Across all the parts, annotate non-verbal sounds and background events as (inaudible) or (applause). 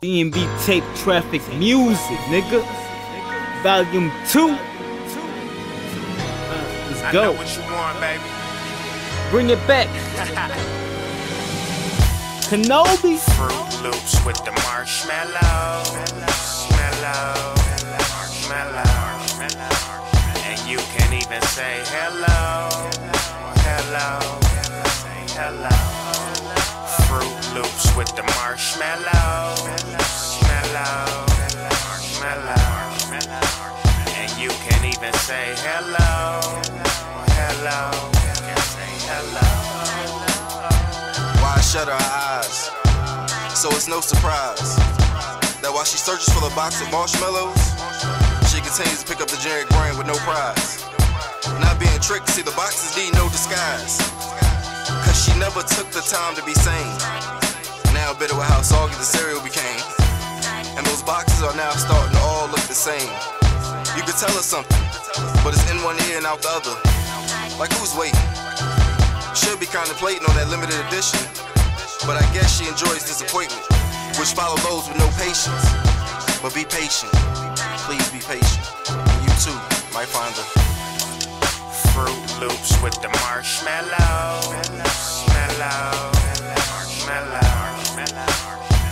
DMV tape Traffik Muzik, nigga. Volume 2. Uh, let's I go. know what you want, baby. Bring it back. (laughs) Kanobe. Fruit Loops with the marshmallow. Marshmallow. Marshmallow. And you can even say hello. Hello. Hello. Fruit Loops with the. Marshmallow. Say hello. Hello. Say hello. Why shut her eyes? So it's no surprise that while she searches for the box of marshmallows, she continues to pick up the generic brand with no prize. Not being tricked, see the boxes need no disguise. Cause she never took the time to be sane. Now bitter with how soggy the cereal became. And those boxes are now starting to all look the same. Tell her something, but it's in one ear and out the other. Like who's waiting? Should be contemplating on that limited edition, but I guess she enjoys disappointment, which follow those with no patience. But be patient, please be patient. And you too might find her. Fruit Loops with the marshmallow. Marshmallow. Marshmallow.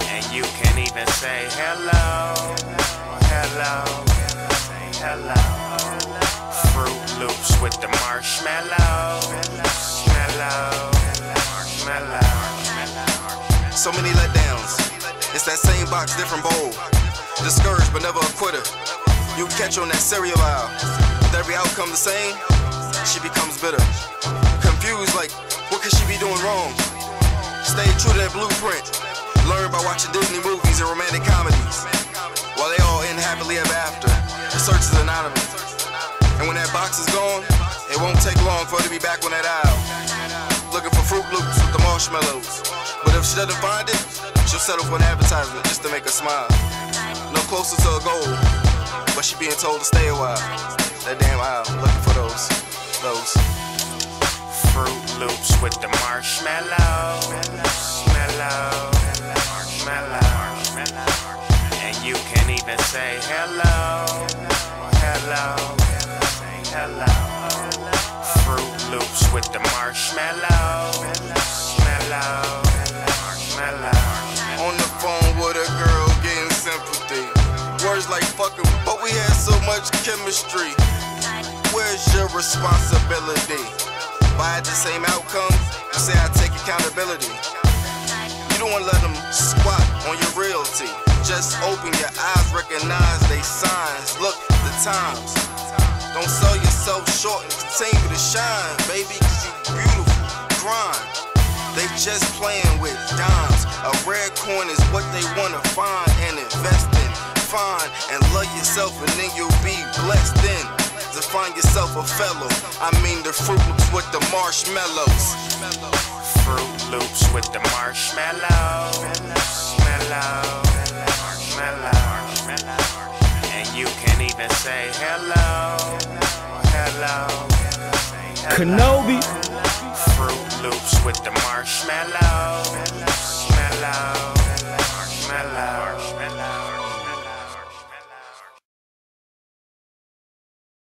And you can even say. Hello. With the marshmallow. Marshmallow. Marshmallow. So many letdowns. It's that same box, different bowl. Discouraged but never a quitter. You catch on that cereal aisle. With every outcome the same, she becomes bitter. Confused, like, what could she be doing wrong? Stay true to that blueprint. Learn by watching Disney movies and romantic comedies. While they all end happily ever after. The search is anonymous. And when that box is gone, it won't take long for her to be back on that aisle. Looking for Fruit Loops with the marshmallows. But if she doesn't find it, she'll settle for an advertisement just to make her smile. No closer to a goal, but she being told to stay a while. That damn aisle, looking for those, those. Fruit Loops with the marshmallow. Marshmallow. Marshmallow. And you can even say hello. Hello. Fruit Loops with the marshmallow. On the phone with a girl getting sympathy. Words like fucking, but we had so much chemistry. Where's your responsibility? If I had the same outcome, you say I take accountability. You don't wanna let them squat on your realty. Just open your eyes, recognize they signs. Look at the times. Don't sell yourself short and continue to shine, baby, cause you beautiful. Grind. They just playing with dimes. A rare coin is what they wanna find and invest in. Find and love yourself, and then you'll be blessed then. To find yourself a fellow. I mean the fruit loops with the marshmallows. Fruit Loops with the marshmallow. Kanobe. Fruit Loops with the marshmallow. Marshmallow.